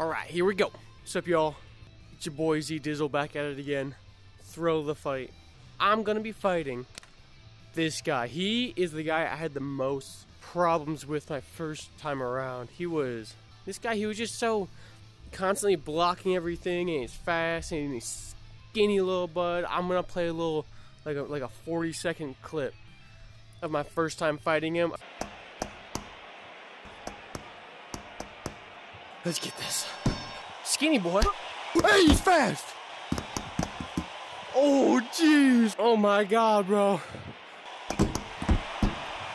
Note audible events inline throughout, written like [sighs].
Alright, here we go. What's up, y'all? It's your boy Z Dizzle back at it again. Thrill of the Fight. I'm gonna be fighting this guy. He is the guy I had the most problems with my first time around. He was this guy. He was just so constantly blocking everything, and he's fast and he's skinny little bud. I'm gonna play a little like a like a 40 second clip of my first time fighting him. Let's get this. Skinny boy. Hey, he's fast. Oh, jeez. Oh my God, bro. Come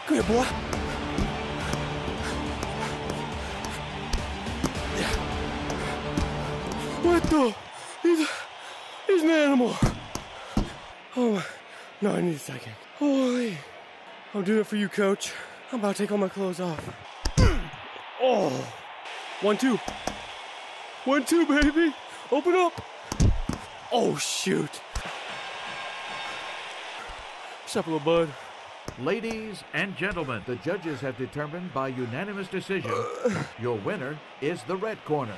here, boy. What the? He's, he's an animal. Oh, my. no, I need a second. Holy. I'll do it for you, coach. I'm about to take all my clothes off. [clears throat] Oh. One, two. One, two, baby. Open up. Oh, shoot. What's up, little bud? Ladies and gentlemen, the judges have determined by unanimous decision [sighs] your winner is the red corner.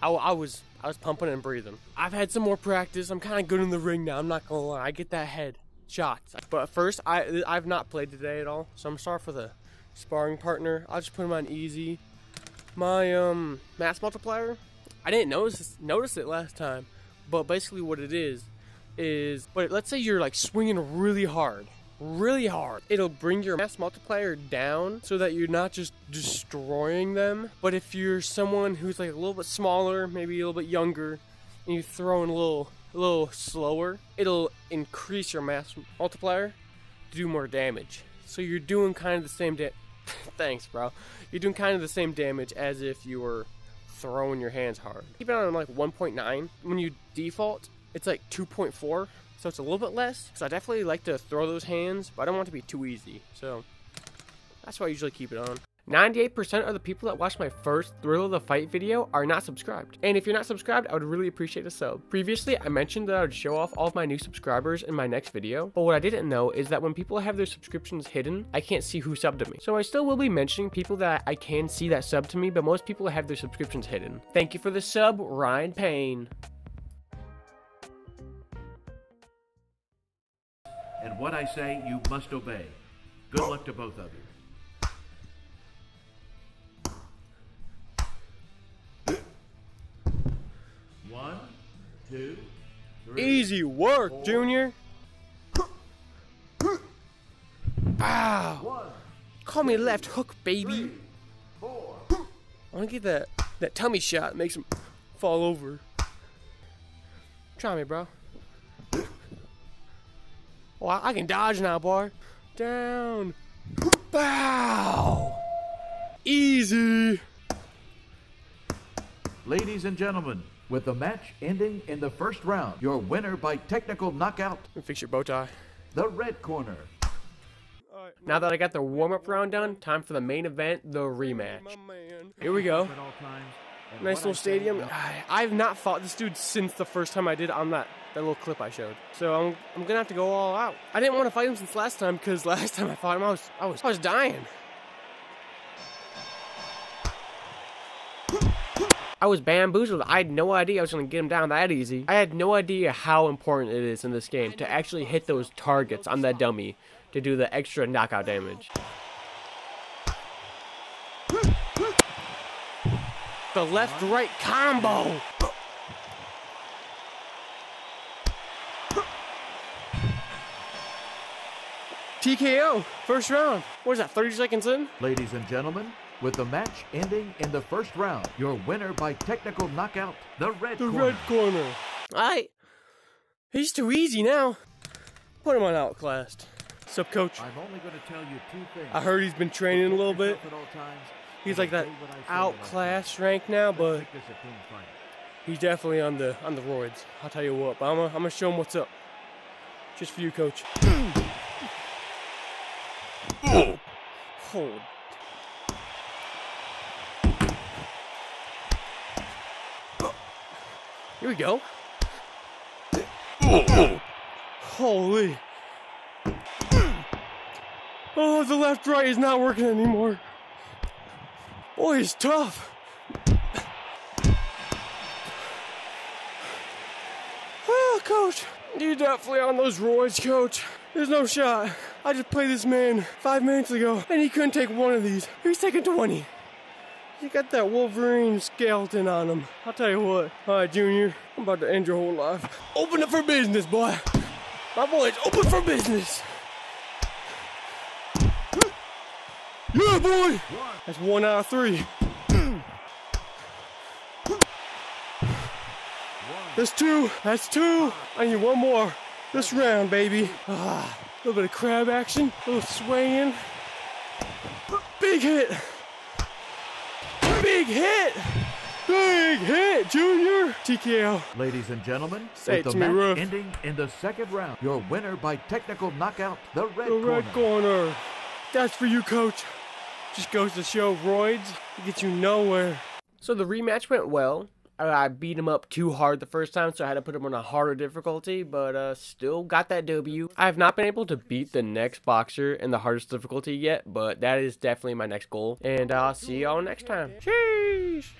I, I was I was pumping and breathing. I've had some more practice. I'm kind of good in the ring now. I'm not gonna lie. I get that head shots. But first, I I've not played today at all, so I'm sorry for the sparring partner. I'll just put him on easy. My um mass multiplier. I didn't notice notice it last time, but basically what it is is, but let's say you're like swinging really hard really hard. It'll bring your mass multiplier down so that you're not just destroying them. But if you're someone who's like a little bit smaller, maybe a little bit younger, and you throw in a little a little slower, it'll increase your mass multiplier to do more damage. So you're doing kind of the same da- [laughs] Thanks, bro. You're doing kind of the same damage as if you were throwing your hands hard. Keep it on like 1.9. When you default, it's like 2.4 so it's a little bit less. So I definitely like to throw those hands, but I don't want it to be too easy. So that's why I usually keep it on. 98% of the people that watch my first Thrill of the Fight video are not subscribed. And if you're not subscribed, I would really appreciate a sub. Previously, I mentioned that I would show off all of my new subscribers in my next video, but what I didn't know is that when people have their subscriptions hidden, I can't see who subbed to me. So I still will be mentioning people that I can see that sub to me, but most people have their subscriptions hidden. Thank you for the sub, Ryan Payne. And what I say, you must obey. Good luck to both of you. Easy work, Junior. Wow. One, Call me left hook, baby. four. I want to get that, that tummy shot. Makes him fall over. Try me, bro. I, I can dodge now, boy. Down. Bow. Easy. Ladies and gentlemen, with the match ending in the first round, your winner by technical knockout, fix your bow tie. the red corner. Now that I got the warm-up round done, time for the main event, the rematch. Here we go. At all times. And Nice little stadium. I- I've not fought this dude since the first time I did on that, that little clip I showed. So I'm, I'm gonna have to go all out. I didn't want to fight him since last time because last [laughs] time I fought him, I was I was I was dying. I was bamboozled. I had no idea I was gonna get him down that easy. I had no idea how important it is in this game to actually hit those targets on that dummy to do the extra knockout damage. The left-right combo. TKO, first round. What is that, 30 seconds in? Ladies and gentlemen, with the match ending in the first round, your winner by technical knockout, the red The corner. red corner. Alright. He's too easy now. Put him on outclassed. Sup, coach? I'm only going to tell you two things. I heard he's been training a little bit. At all times, He's like that obey what I say at all outclass rank now, Let's but make this a clean fight. he's definitely on the on the roids. I'll tell you what, but I'm gonna, I'm gonna show him what's up. Just for you, coach. [clears throat] Hold. Here we go. Holy. Oh, the left right is not working anymore. Boy, he's tough. Oh, coach, you definitely on those roids, coach. There's no shot. I just played this man five minutes ago, and he couldn't take one of these. He's taking 20. He got that Wolverine skeleton on him. I'll tell you what. All right, Junior, I'm about to end your whole life. Open up for business, boy. My boy's open for business. Yeah, boy. That's one out of three. That's two. That's two. I need one more. This round, baby. Ah, a little bit of crab action. A little swaying. Big hit. Big hit. Big hit, Junior. TKO. Ladies and gentlemen, Say with it the to me, match Ruff. ending in the second round, your winner by technical knockout, the red The corner. red corner. That's for you, coach. Just goes to show roids get you nowhere. So the rematch went well. I beat him up too hard the first time, so I had to put him on a harder difficulty, but uh, still got that W. I have not been able to beat the next boxer in the hardest difficulty yet, but that is definitely my next goal. And I'll see y'all next time. Cheers!